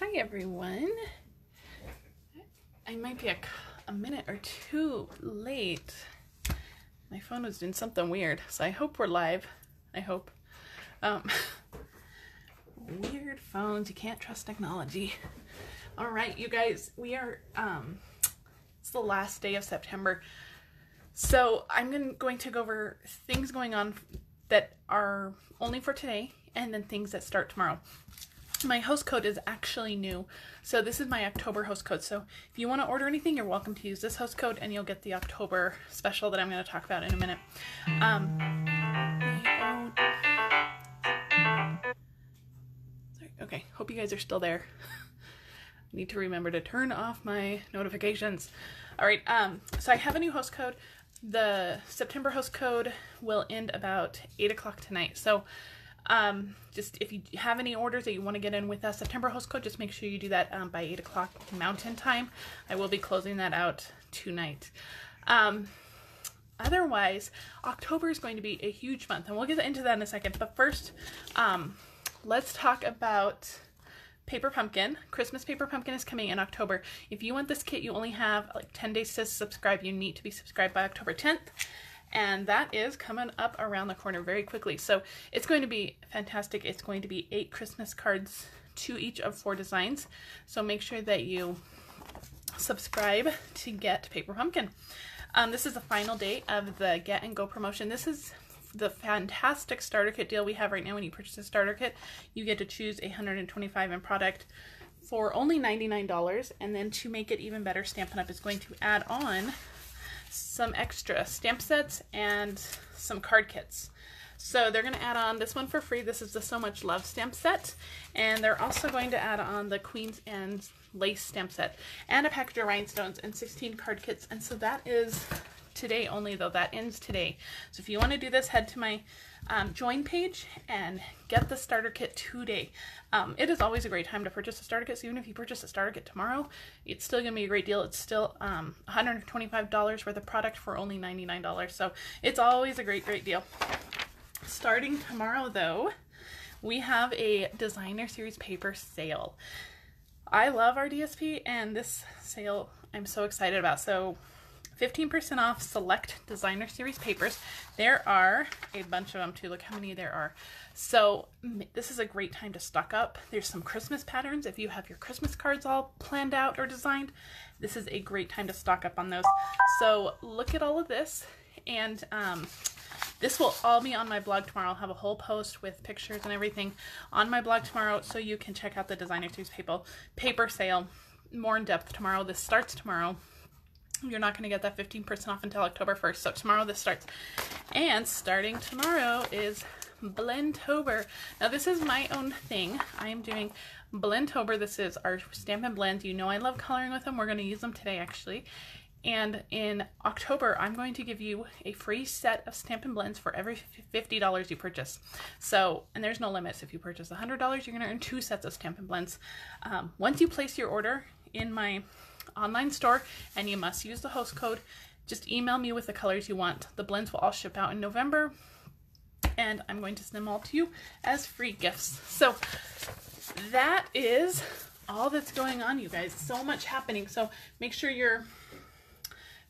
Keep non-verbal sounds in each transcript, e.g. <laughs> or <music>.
Hi everyone. I might be a, a minute or two late. My phone was doing something weird, so I hope we're live. I hope. Um, <laughs> weird phones, you can't trust technology. All right, you guys, we are, um, it's the last day of September. So I'm gonna, going to go over things going on that are only for today and then things that start tomorrow my host code is actually new. So this is my October host code. So if you want to order anything, you're welcome to use this host code and you'll get the October special that I'm going to talk about in a minute. Um, sorry, okay, hope you guys are still there. <laughs> Need to remember to turn off my notifications. All right, um, so I have a new host code. The September host code will end about 8 o'clock tonight. So um, just if you have any orders that you want to get in with a September host code, just make sure you do that um, by 8 o'clock Mountain Time. I will be closing that out tonight. Um, otherwise, October is going to be a huge month, and we'll get into that in a second. But first, um, let's talk about Paper Pumpkin. Christmas Paper Pumpkin is coming in October. If you want this kit, you only have like 10 days to subscribe. You need to be subscribed by October 10th and that is coming up around the corner very quickly. So it's going to be fantastic. It's going to be eight Christmas cards to each of four designs. So make sure that you subscribe to get Paper Pumpkin. Um, this is the final day of the Get and Go promotion. This is the fantastic starter kit deal we have right now. When you purchase a starter kit, you get to choose a 125 in product for only $99. And then to make it even better, Stampin' Up! is going to add on some extra stamp sets and some card kits. So they're going to add on this one for free. This is the So Much Love stamp set. And they're also going to add on the Queen Anne's lace stamp set and a package of rhinestones and 16 card kits. And so that is today only though. That ends today. So if you want to do this, head to my um, join page and get the starter kit today. Um, it is always a great time to purchase a starter kit. So even if you purchase a starter kit tomorrow, it's still going to be a great deal. It's still um, $125 worth of product for only $99. So it's always a great, great deal. Starting tomorrow though, we have a designer series paper sale. I love our DSP and this sale I'm so excited about. So 15% off select designer series papers. There are a bunch of them too. Look how many there are. So this is a great time to stock up. There's some Christmas patterns. If you have your Christmas cards all planned out or designed, this is a great time to stock up on those. So look at all of this and um, this will all be on my blog tomorrow. I'll have a whole post with pictures and everything on my blog tomorrow so you can check out the designer series paper, paper sale more in depth tomorrow. This starts tomorrow you're not going to get that 15% off until October 1st. So tomorrow this starts. And starting tomorrow is Blendtober. Now this is my own thing. I am doing Blendtober. This is our Stampin' Blends. You know I love coloring with them. We're going to use them today actually. And in October, I'm going to give you a free set of Stampin' Blends for every $50 you purchase. So, and there's no limits. If you purchase $100, you're going to earn two sets of Stampin' Blends. Um, once you place your order in my online store and you must use the host code. Just email me with the colors you want. The blends will all ship out in November and I'm going to send them all to you as free gifts. So that is all that's going on, you guys. So much happening. So make sure you're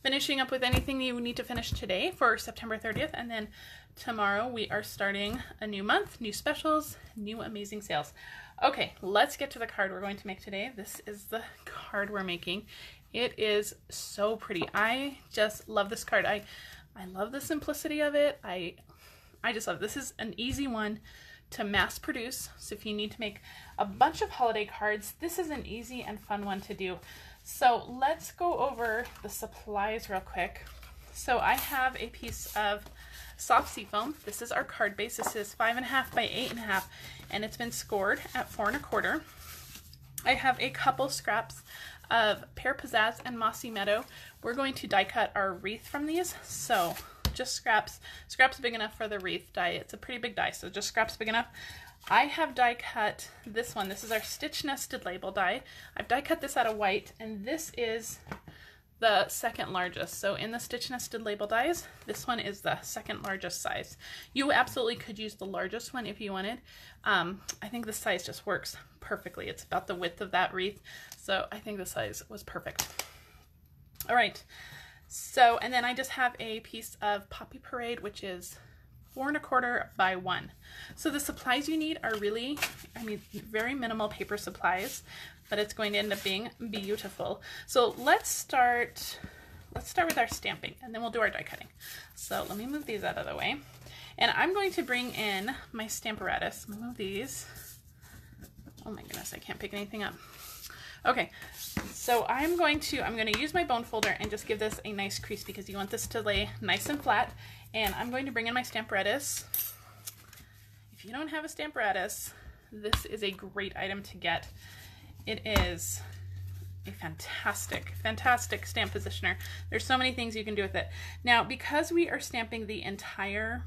finishing up with anything you need to finish today for September 30th. And then tomorrow we are starting a new month, new specials, new amazing sales. Okay, let's get to the card we're going to make today. This is the card we're making. It is so pretty. I just love this card. I I love the simplicity of it. I I just love it. This is an easy one to mass produce. So if you need to make a bunch of holiday cards, this is an easy and fun one to do. So let's go over the supplies real quick. So I have a piece of soft seafoam. This is our card base. This is five and a half by eight and a half, and it's been scored at four and a quarter. I have a couple scraps of Pear Pizzazz and Mossy Meadow. We're going to die cut our wreath from these, so just scraps. Scraps big enough for the wreath die. It's a pretty big die, so just scraps big enough. I have die cut this one. This is our stitch nested label die. I've die cut this out of white, and this is the second largest. So in the stitch nested label dies, this one is the second largest size. You absolutely could use the largest one if you wanted. Um, I think the size just works perfectly. It's about the width of that wreath. So I think the size was perfect. All right. So, and then I just have a piece of Poppy Parade, which is four and a quarter by one. So the supplies you need are really, I mean, very minimal paper supplies but it's going to end up being beautiful. So let's start, let's start with our stamping and then we'll do our die cutting. So let me move these out of the way. And I'm going to bring in my Stamparatus. Move these. Oh my goodness, I can't pick anything up. Okay, so I'm going to, I'm going to use my bone folder and just give this a nice crease because you want this to lay nice and flat. And I'm going to bring in my Stamparatus. If you don't have a Stamparatus, this is a great item to get. It is a fantastic, fantastic stamp positioner. There's so many things you can do with it. Now, because we are stamping the entire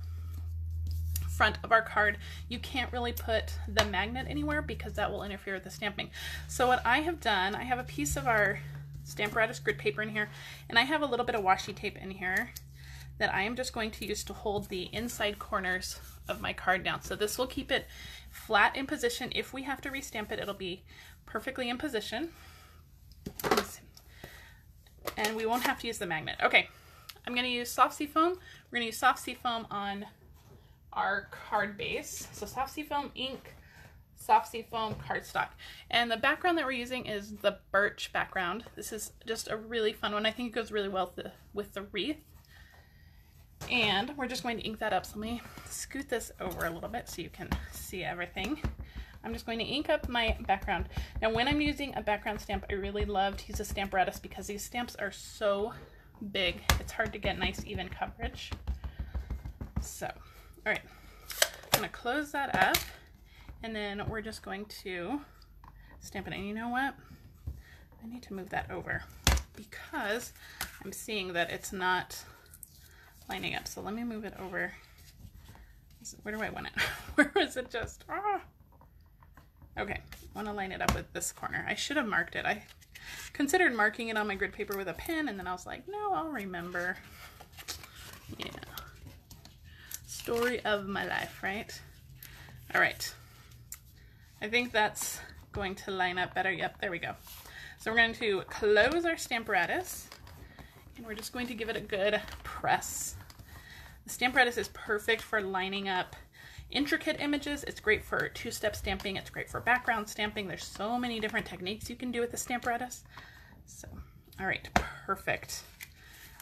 front of our card, you can't really put the magnet anywhere because that will interfere with the stamping. So what I have done, I have a piece of our Stamparatus grid paper in here, and I have a little bit of washi tape in here that I am just going to use to hold the inside corners of my card down. So this will keep it flat in position. If we have to restamp it, it'll be perfectly in position. And we won't have to use the magnet. Okay, I'm going to use soft seafoam. We're to use soft seafoam on our card base. So soft seafoam ink, soft seafoam cardstock. And the background that we're using is the birch background. This is just a really fun one. I think it goes really well with the, with the wreath. And we're just going to ink that up. So let me scoot this over a little bit so you can see everything. I'm just going to ink up my background. Now when I'm using a background stamp, I really love to use a Stamparatus because these stamps are so big. It's hard to get nice even coverage. So, all right, I'm gonna close that up and then we're just going to stamp it. And you know what? I need to move that over because I'm seeing that it's not lining up. So let me move it over. Where do I want it? <laughs> Where is it just? Ah. Okay, I want to line it up with this corner. I should have marked it. I considered marking it on my grid paper with a pen, and then I was like, no, I'll remember. Yeah. Story of my life, right? All right. I think that's going to line up better. Yep, there we go. So we're going to close our Stamparatus, and we're just going to give it a good press. The Stamparatus is perfect for lining up intricate images. It's great for two-step stamping. It's great for background stamping. There's so many different techniques you can do with the Stamparatus. So, all right, perfect.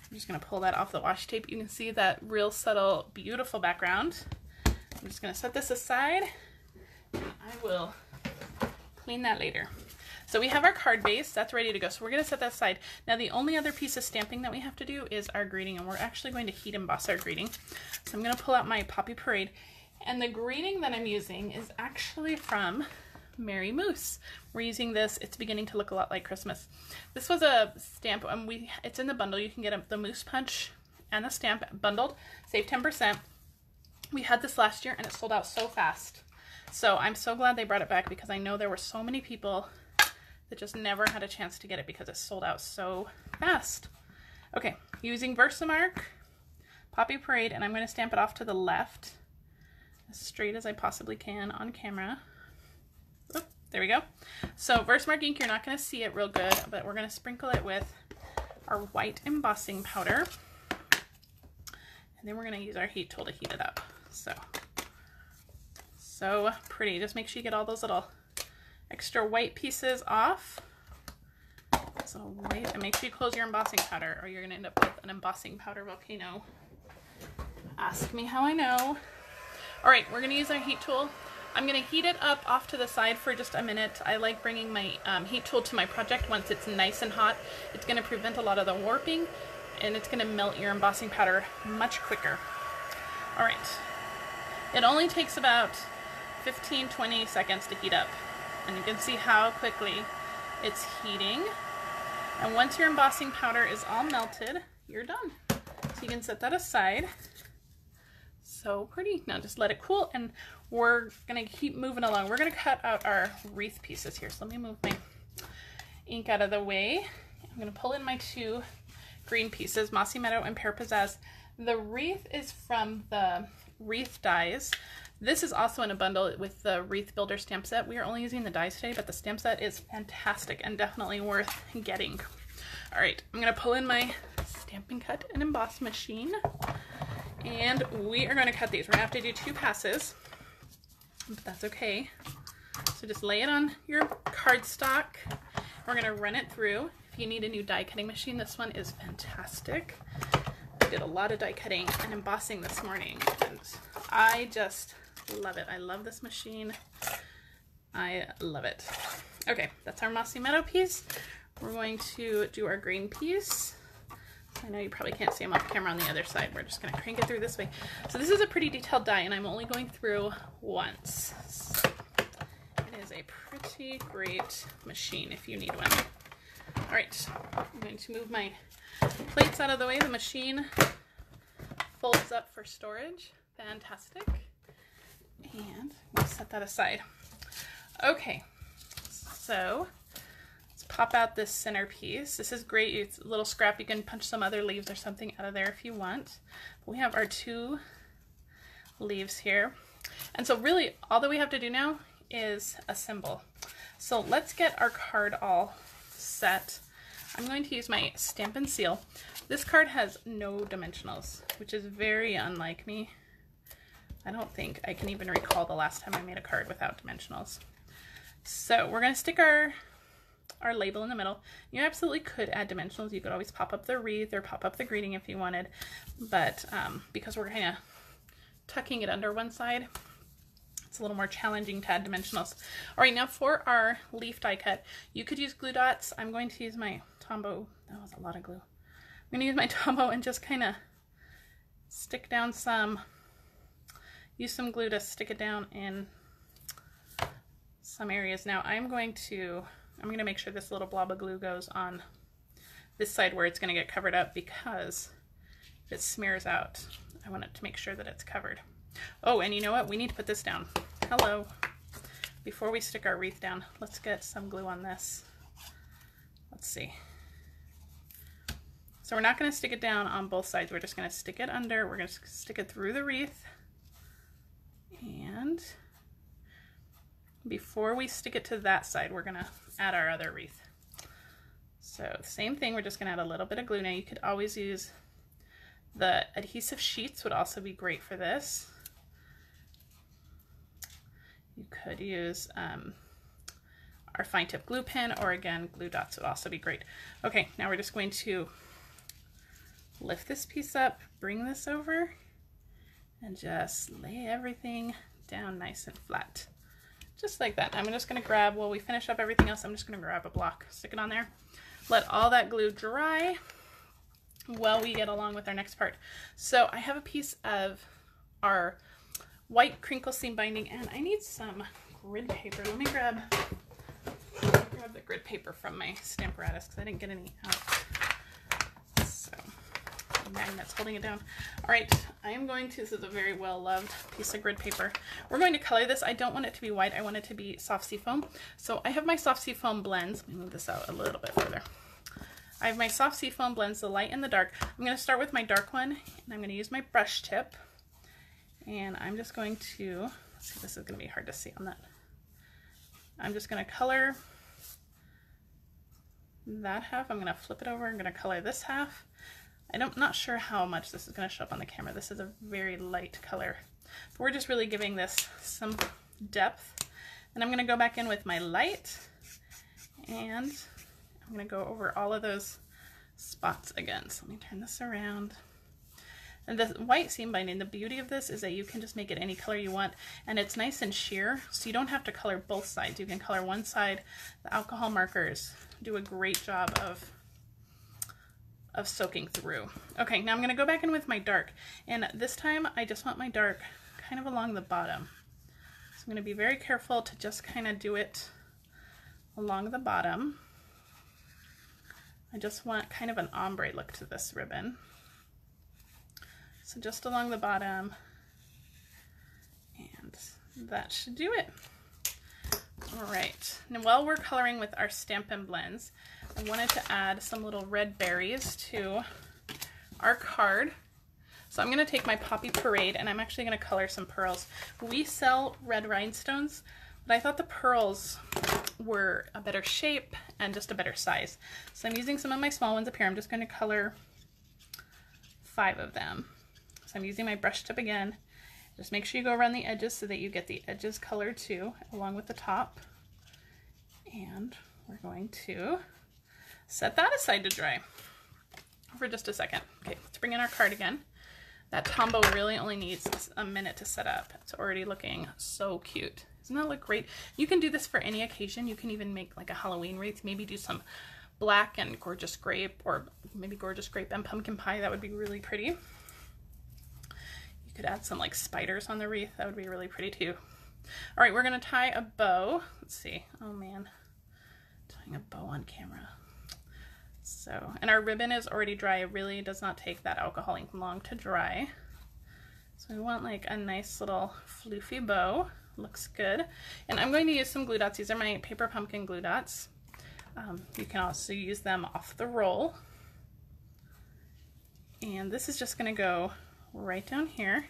I'm just gonna pull that off the washi tape. You can see that real subtle, beautiful background. I'm just gonna set this aside. I will clean that later. So we have our card base, that's ready to go. So we're gonna set that aside. Now the only other piece of stamping that we have to do is our greeting and we're actually going to heat emboss our greeting. So I'm gonna pull out my Poppy Parade and the greeting that I'm using is actually from Merry Moose. We're using this. It's beginning to look a lot like Christmas. This was a stamp. and we It's in the bundle. You can get a, the Moose Punch and the stamp bundled. Save 10%. We had this last year and it sold out so fast. So I'm so glad they brought it back because I know there were so many people that just never had a chance to get it because it sold out so fast. Okay, using Versamark, Poppy Parade, and I'm going to stamp it off to the left as straight as I possibly can on camera. There we go. So Versamark ink, you're not going to see it real good, but we're going to sprinkle it with our white embossing powder. And then we're going to use our heat tool to heat it up. So, so pretty. Just make sure you get all those little extra white pieces off. So white, and make sure you close your embossing powder or you're going to end up with an embossing powder volcano. Ask me how I know. All right, we're gonna use our heat tool. I'm gonna heat it up off to the side for just a minute. I like bringing my um, heat tool to my project once it's nice and hot. It's gonna prevent a lot of the warping and it's gonna melt your embossing powder much quicker. All right, it only takes about 15, 20 seconds to heat up. And you can see how quickly it's heating. And once your embossing powder is all melted, you're done. So you can set that aside so pretty. Now just let it cool and we're gonna keep moving along. We're gonna cut out our wreath pieces here. So let me move my ink out of the way. I'm gonna pull in my two green pieces, Mossy Meadow and Pear Pizzazz. The wreath is from the Wreath Dies. This is also in a bundle with the Wreath Builder stamp set. We are only using the dies today, but the stamp set is fantastic and definitely worth getting. All right, I'm gonna pull in my Stampin' Cut and Emboss machine and we are gonna cut these. We're gonna have to do two passes, but that's okay. So just lay it on your cardstock. We're gonna run it through. If you need a new die cutting machine, this one is fantastic. I did a lot of die cutting and embossing this morning and I just love it. I love this machine. I love it. Okay, that's our Mossy Meadow piece. We're going to do our green piece. I know you probably can't see them off camera on the other side. We're just going to crank it through this way. So this is a pretty detailed die, and I'm only going through once. It is a pretty great machine if you need one. All right, I'm going to move my plates out of the way. The machine folds up for storage. Fantastic. And we'll set that aside. Okay, so pop out this centerpiece. This is great. It's a little scrap. You can punch some other leaves or something out of there if you want. We have our two leaves here. And so really all that we have to do now is assemble. So let's get our card all set. I'm going to use my Stampin' Seal. This card has no dimensionals, which is very unlike me. I don't think I can even recall the last time I made a card without dimensionals. So we're going to stick our our label in the middle. You absolutely could add dimensionals. You could always pop up the wreath or pop up the greeting if you wanted. But um, because we're kind of tucking it under one side, it's a little more challenging to add dimensionals. All right, now for our leaf die cut, you could use glue dots. I'm going to use my Tombow. That was a lot of glue. I'm going to use my <laughs> Tombow and just kind of stick down some use some glue to stick it down in some areas. Now I'm going to, I'm going to make sure this little blob of glue goes on this side where it's going to get covered up because if it smears out, I want it to make sure that it's covered. Oh, and you know what? We need to put this down. Hello. Before we stick our wreath down, let's get some glue on this. Let's see. So we're not going to stick it down on both sides. We're just going to stick it under. We're going to stick it through the wreath. And before we stick it to that side, we're gonna add our other wreath. So same thing, we're just gonna add a little bit of glue. Now you could always use the adhesive sheets would also be great for this. You could use um, our fine tip glue pen or again, glue dots would also be great. Okay, now we're just going to lift this piece up, bring this over, and just lay everything down nice and flat. Just like that. I'm just gonna grab, while we finish up everything else, I'm just gonna grab a block, stick it on there, let all that glue dry while we get along with our next part. So I have a piece of our white crinkle seam binding and I need some grid paper. Let me grab, grab the grid paper from my Stamparatus because I didn't get any out magnets holding it down. All right, I am going to, this is a very well-loved piece of grid paper. We're going to color this. I don't want it to be white. I want it to be soft sea foam. So I have my soft sea foam blends. Let me move this out a little bit further. I have my soft sea foam blends, the light and the dark. I'm going to start with my dark one, and I'm going to use my brush tip. And I'm just going to, see, this is going to be hard to see on that. I'm just going to color that half. I'm going to flip it over. I'm going to color this half. I'm not not sure how much this is going to show up on the camera. This is a very light color. But we're just really giving this some depth. And I'm going to go back in with my light and I'm going to go over all of those spots again. So let me turn this around. And the white seam binding, the beauty of this is that you can just make it any color you want and it's nice and sheer so you don't have to color both sides. You can color one side. The alcohol markers do a great job of of soaking through. Okay, now I'm going to go back in with my dark. And this time I just want my dark kind of along the bottom. So I'm going to be very careful to just kind of do it along the bottom. I just want kind of an ombre look to this ribbon. So just along the bottom. And that should do it. All right, now while we're coloring with our Stampin' Blends, I wanted to add some little red berries to our card. So I'm going to take my Poppy Parade and I'm actually going to color some pearls. We sell red rhinestones, but I thought the pearls were a better shape and just a better size. So I'm using some of my small ones up here. I'm just going to color five of them. So I'm using my brush tip again. Just make sure you go around the edges so that you get the edges colored too, along with the top. And we're going to set that aside to dry for just a second. Okay, let's bring in our card again. That Tombow really only needs a minute to set up. It's already looking so cute. Doesn't that look great? You can do this for any occasion. You can even make like a Halloween wreath. Maybe do some black and gorgeous grape or maybe gorgeous grape and pumpkin pie. That would be really pretty. Could add some like spiders on the wreath. That would be really pretty too. All right, we're gonna tie a bow. Let's see. Oh man, tying a bow on camera. So, and our ribbon is already dry. It really does not take that alcohol ink long to dry. So we want like a nice little floofy bow. Looks good. And I'm going to use some glue dots. These are my paper pumpkin glue dots. Um, you can also use them off the roll. And this is just to go right down here.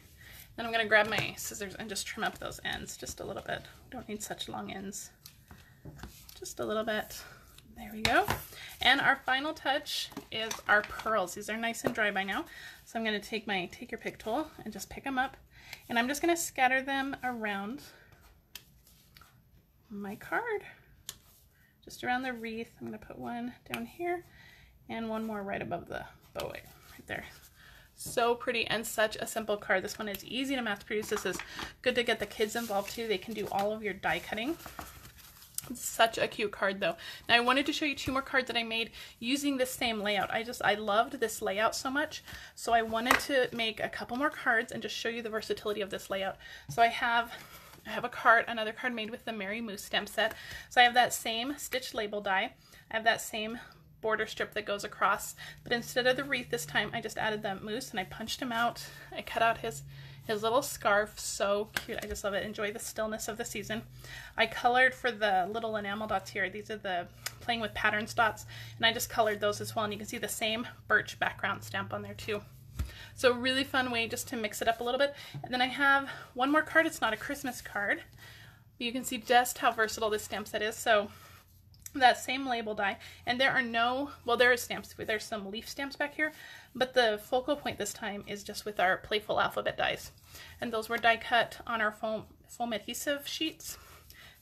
Then I'm going to grab my scissors and just trim up those ends just a little bit. Don't need such long ends. Just a little bit. There we go. And our final touch is our pearls. These are nice and dry by now. So I'm going to take my take your pick tool and just pick them up. And I'm just going to scatter them around my card. Just around the wreath. I'm going to put one down here and one more right above the bow right there. So pretty and such a simple card. This one is easy to mass produce. This is good to get the kids involved too. They can do all of your die cutting. It's Such a cute card though. Now I wanted to show you two more cards that I made using the same layout. I just, I loved this layout so much. So I wanted to make a couple more cards and just show you the versatility of this layout. So I have, I have a card, another card made with the Merry Moose stamp set. So I have that same stitch label die. I have that same border strip that goes across, but instead of the wreath this time, I just added that moose and I punched him out. I cut out his his little scarf, so cute. I just love it. Enjoy the stillness of the season. I colored for the little enamel dots here. These are the playing with patterns dots, and I just colored those as well. And you can see the same birch background stamp on there too. So really fun way just to mix it up a little bit. And then I have one more card. It's not a Christmas card. You can see just how versatile this stamp set is. So that same label die and there are no well there are stamps there's some leaf stamps back here but the focal point this time is just with our playful alphabet dies and those were die cut on our foam foam adhesive sheets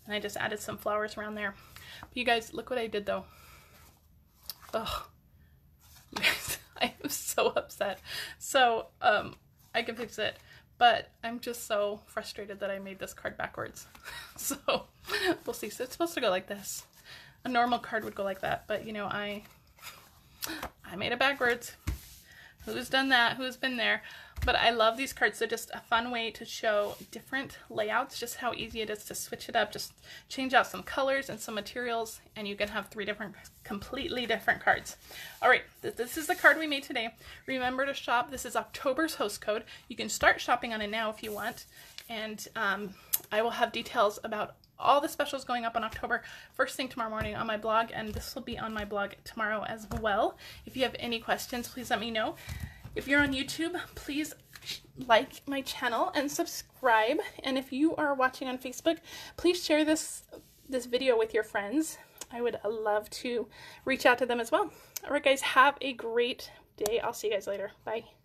and I just added some flowers around there. But you guys look what I did though. Oh <laughs> guys <laughs> I am so upset. So um I can fix it but I'm just so frustrated that I made this card backwards. <laughs> So we'll see. So it's supposed to go like this a normal card would go like that, but you know, I I made it backwards. Who's done that? Who's been there? But I love these cards. They're just a fun way to show different layouts, just how easy it is to switch it up. Just change out some colors and some materials, and you can have three different, completely different cards. All right, this is the card we made today. Remember to shop. This is October's host code. You can start shopping on it now if you want. And um, I will have details about all the specials going up on October first thing tomorrow morning on my blog, and this will be on my blog tomorrow as well. If you have any questions, please let me know. If you're on YouTube, please like my channel and subscribe. And if you are watching on Facebook, please share this this video with your friends. I would love to reach out to them as well. All right, guys, have a great day. I'll see you guys later. Bye.